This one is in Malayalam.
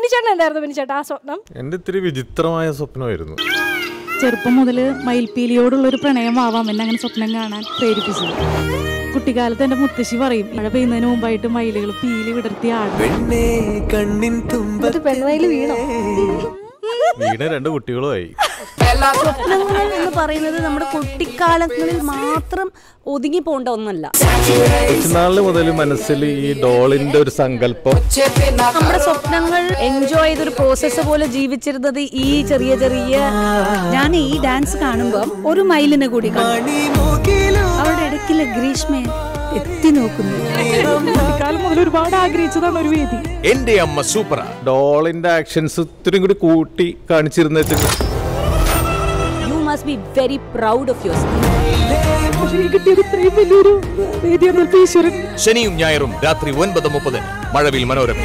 ബിനിച്ചേട്ടൻ എന്തായിരുന്നു ബിനിച്ചേട്ടാ? ആ സ്വപ്നം? എന്റെ ഇത്തിരി വിചിത്രമായ സ്വപ്നമായിരുന്നു. ചെറുപ്പം മുതൽ മയിൽപീലിയോടുള്ള ഒരു പ്രണയമാവാം എന്നെ അങ്ങനെ സ്വപ്നം കാണാൻ പ്രേരിപ്പിച്ചു കുട്ടിക്കാലത്ത് എന്റെ മുത്തശ്ശി പറയും മഴ പെയ്യുന്നതിന് മുമ്പായിട്ട് മയിലുകൾ പീലി വിടർത്തി ആടും. പെണ്ണേ കണ്ണിൻ തുമ്പ എന്നിട്ട് വീണോ? വീണ രണ്ട് കുട്ടികളുമായി. സ്വപ്നങ്ങൾ എന്ന് പറയുന്നത് നമ്മുടെ കുട്ടിക്കാലങ്ങളിൽ മാത്രം ഒതുങ്ങി പോണ്ട ഒന്നല്ല. കൊച്ചുനാളിന് മുതൽ മനസ്സിൽ ഈ ഡോളിന്റെ ഒരു സങ്കല്പം. നമ്മുടെ സ്വപ്നങ്ങൾ എൻജോയ് ചെയ്തൊരു പ്രോസസ്സ് പോലെ ജീവിച്ചിരുന്നത് ഈ ചെറിയ ചെറിയ ഞാൻ ഈ ഡാൻസ് കാണുമ്പോൾ ഒരു മൈലിനെ കൂടി കണ്ടു. അവളുടെ ഇടയ്ക്കിലെ ഗ്രീഷ്മയെ എത്തി നോക്കുന്നു. കുട്ടിക്കാലം മുതൽ ഒരുപാട് ആഗ്രഹിച്ചതാണ് ഒരു വേദി. എന്റെ അമ്മ സൂപ്പറാ. ഡോളിന്റെ ആക്ഷൻസ് ഇത്രയും കൂടി കൂട്ടി കാണിച്ചിരുന്നിട്ട് you must be very proud of your ശനിയും ഞായറും രാത്രി ഒൻപത് മുപ്പതിന് മഴവിൽ മനോരമ